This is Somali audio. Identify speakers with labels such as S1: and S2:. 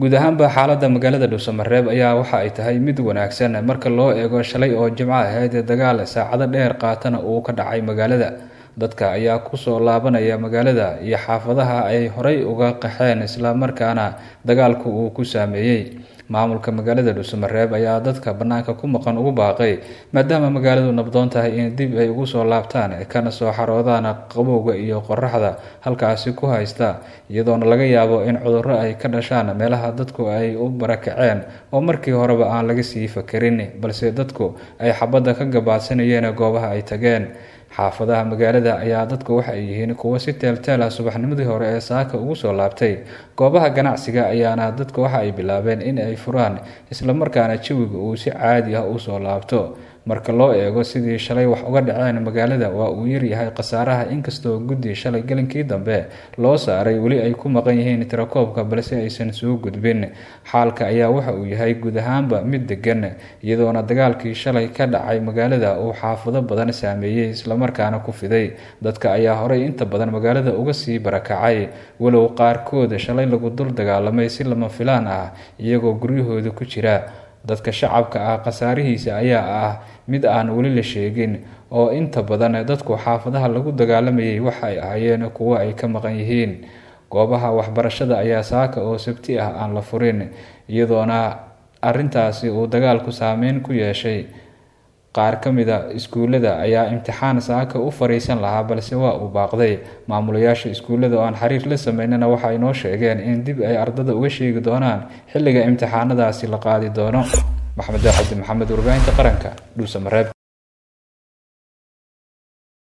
S1: guud ahaanba xaaladda magaalada dhuusamareeb ayaa waxa ay tahay mid wanaagsan marka loo eego shalay oo jimco ahayd dagaal saacado dheer qaatana uu ka dhacay magaalada dadka ayaa ku soo laabanaya magaalada iyo xaafadaha ay horey uga qaxeen islamarkaana dagaalku uu ku saameeyey. Maamulka magaalada dhuusamareeb ayaa dadka bannaanka ku maqan ugu baaqay maadaama magaaladu nabdoon tahay in dib ay ugu soo laabtaan kana soo xaroodaan qabowga iyo qoraxda halkaasi ku haysta iyadoona laga yaabo in cudurro ay ka dhashaan meelaha dadku ay u barakaceen oo markii horeba aan laga sii fakerin balse dadku ay xabadda ka gabaadsanayeen goobaha ay tageen xaafadaha magaalada ayaa dadku waxa ay yihiin kuwo si teelteel ah subaxnimadii hore ee saaka ugu soo laabtay. Goobaha ganacsiga ayaana dadku waxa ay bilaabeen in ay furaan islamarkaana jawiga uu si caadi ah u soo laabto marka loo eego sidii shalay wax uga dhaceen magaalada waa uu yaryahay khasaaraha inkastoo guddi shalay gelinkii dambe loo saaray weli ay ku maqan yihiin tirakoobka balse aysan soo gudbin. Xaalka ayaa waxa uu yahay guud ahaanba mid degan iyadoona dagaalkii shalay ka dhacay magaalada uu xaafado badan saameeyey islamarkaana ku fiday. Dadka ayaa horey inta badan magaalada uga sii barakacay. Walow qaarkood shalay lagu dul dagaalamay si lama filaan ah iyagoo guryahooda ku jira dadka shacabka ah khasaarihiisa ayaa ah mid aan weli la sheegin oo inta badan dadku xaafadaha lagu dagaalamayay waxa ay ahaayeen kuwo ay ka maqan yihiin. Goobaha waxbarashada ayaa saaka oo sabti ah aan la furin iyadoona arintaasi uu dagaalku saameyn ku yeeshay qaar ka mid a iskuullada ayaa imtixaan saaka u fariisan lahaa balse waa uu baaqday. Maamulayaasha iskuullada oo aan xiriir la sameynana waxa ay noo sheegeen in dib ay ardada uga sheegi doonaan xilliga imtixaanadaasi la qaadi doono. Maxamed daacabdi maxamed warbaahinta qaranka dhuusamareeb